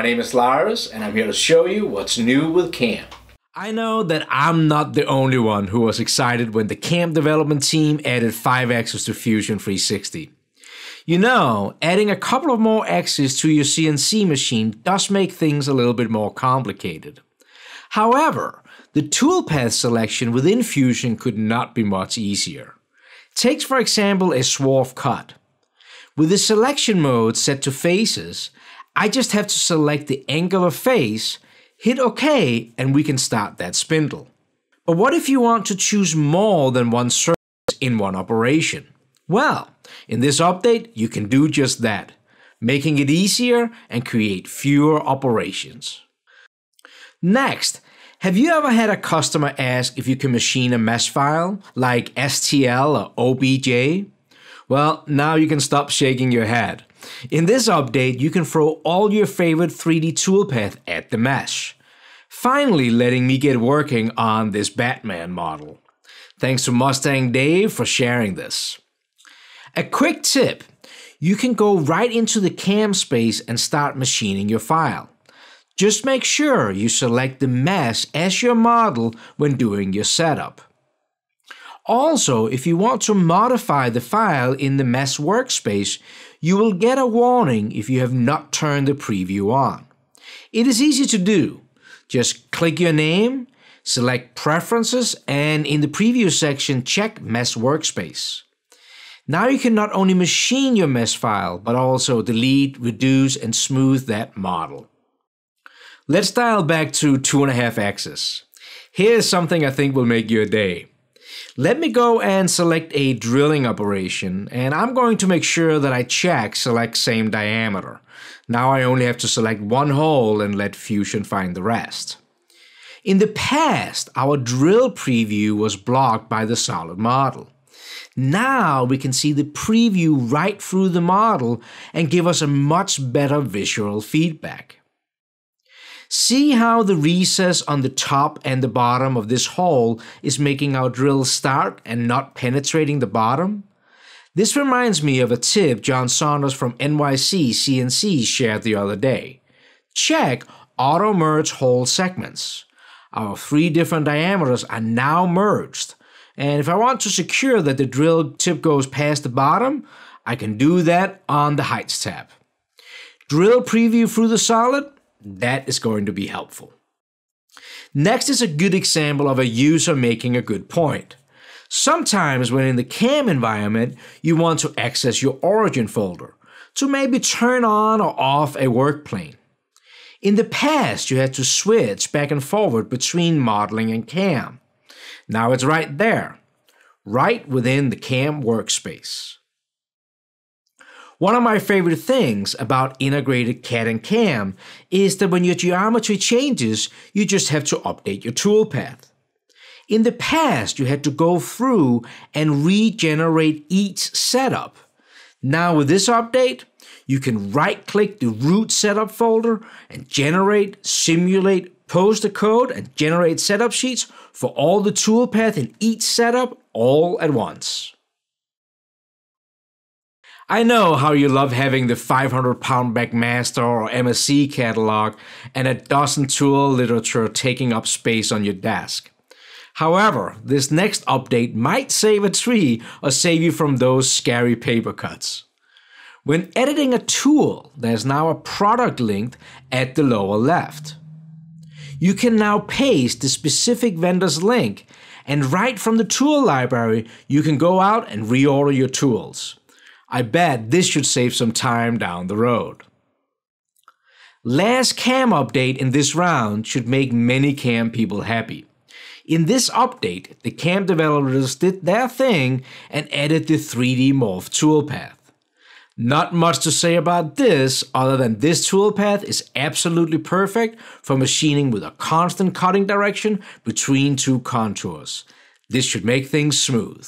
My name is Lars, and I'm here to show you what's new with CAM. I know that I'm not the only one who was excited when the CAM development team added 5 axes to Fusion 360. You know, adding a couple of more axes to your CNC machine does make things a little bit more complicated. However, the toolpath selection within Fusion could not be much easier. Take for example a swarf cut. With the selection mode set to faces, I just have to select the angular face, hit OK, and we can start that spindle. But what if you want to choose more than one surface in one operation? Well, in this update, you can do just that, making it easier and create fewer operations. Next, have you ever had a customer ask if you can machine a mesh file like STL or OBJ? Well, now you can stop shaking your head. In this update, you can throw all your favorite 3D toolpath at the mesh. Finally letting me get working on this Batman model. Thanks to Mustang Dave for sharing this. A quick tip, you can go right into the cam space and start machining your file. Just make sure you select the mesh as your model when doing your setup. Also, if you want to modify the file in the mesh workspace, you will get a warning if you have not turned the preview on. It is easy to do. Just click your name, select Preferences, and in the Preview section, check Mesh Workspace. Now you can not only machine your mesh file, but also delete, reduce, and smooth that model. Let's dial back to 2.5 axes. Here's something I think will make your day. Let me go and select a drilling operation, and I'm going to make sure that I check select same diameter. Now I only have to select one hole and let Fusion find the rest. In the past, our drill preview was blocked by the solid model. Now we can see the preview right through the model and give us a much better visual feedback. See how the recess on the top and the bottom of this hole is making our drill start and not penetrating the bottom? This reminds me of a tip John Saunders from NYC CNC shared the other day. Check auto merge hole segments. Our three different diameters are now merged. And if I want to secure that the drill tip goes past the bottom, I can do that on the Heights tab. Drill preview through the solid, that is going to be helpful. Next is a good example of a user making a good point. Sometimes when in the CAM environment, you want to access your origin folder to maybe turn on or off a work plane. In the past, you had to switch back and forward between modeling and CAM. Now it's right there, right within the CAM workspace. One of my favorite things about integrated CAD and CAM is that when your geometry changes, you just have to update your toolpath. In the past, you had to go through and regenerate each setup. Now with this update, you can right-click the root setup folder and generate, simulate, post the code, and generate setup sheets for all the toolpath in each setup all at once. I know how you love having the 500 pound McMaster or MSC catalog and a dozen tool literature taking up space on your desk. However, this next update might save a tree or save you from those scary paper cuts. When editing a tool, there's now a product link at the lower left. You can now paste the specific vendor's link, and right from the tool library, you can go out and reorder your tools. I bet this should save some time down the road. Last cam update in this round should make many cam people happy. In this update, the cam developers did their thing and added the 3D Morph toolpath. Not much to say about this other than this toolpath is absolutely perfect for machining with a constant cutting direction between two contours. This should make things smooth.